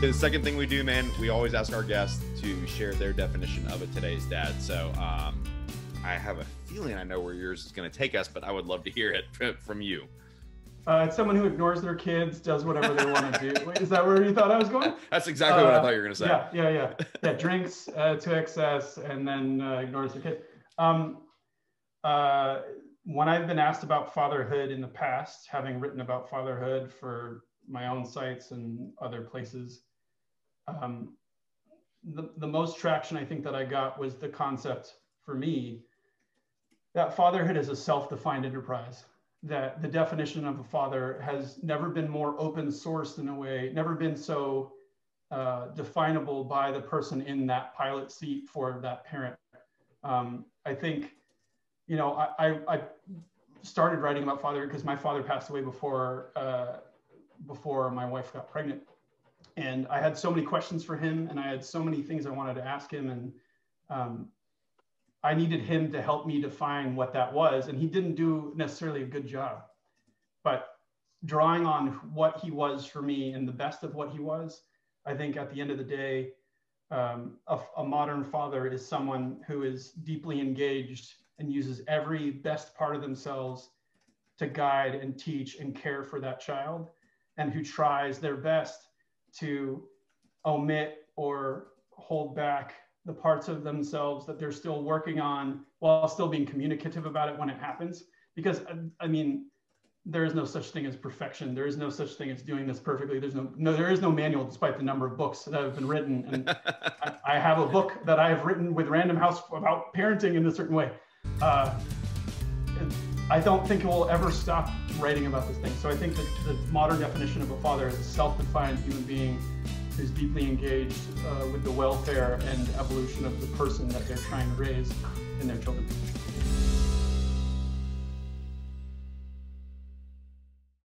The second thing we do, man, we always ask our guests to share their definition of a today's dad. So um, I have a feeling I know where yours is going to take us, but I would love to hear it from you. Uh, it's someone who ignores their kids, does whatever they want to do. Wait, is that where you thought I was going? That's exactly uh, what I thought you were going to say. Yeah, yeah, yeah. Yeah, drinks uh, to excess and then uh, ignores their kids. Um, uh, when I've been asked about fatherhood in the past, having written about fatherhood for my own sites and other places, um, the, the most traction I think that I got was the concept for me that fatherhood is a self-defined enterprise that the definition of a father has never been more open sourced in a way never been so uh, definable by the person in that pilot seat for that parent. Um, i think you know I, I, I started writing about fatherhood because my father passed away before uh, before my wife got pregnant and i had so many questions for him and i had so many things i wanted to ask him and um, I needed him to help me define what that was. And he didn't do necessarily a good job. But drawing on what he was for me and the best of what he was, I think at the end of the day, um, a, a modern father is someone who is deeply engaged and uses every best part of themselves to guide and teach and care for that child, and who tries their best to omit or hold back the parts of themselves that they're still working on while still being communicative about it when it happens. Because I mean, there is no such thing as perfection. There is no such thing as doing this perfectly. There's no, no, there is no manual despite the number of books that have been written. And I, I, have a book that I have written with Random House about parenting in a certain way. Uh, I don't think it will ever stop writing about this thing. So I think that the modern definition of a father is a self-defined human being who's deeply engaged uh, with the welfare and evolution of the person that they're trying to raise in their children.